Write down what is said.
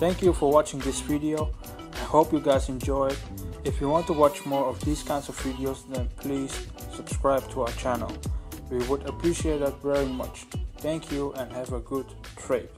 Thank you for watching this video. I hope you guys enjoyed. If you want to watch more of these kinds of videos then please subscribe to our channel. We would appreciate that very much. Thank you and have a good trip.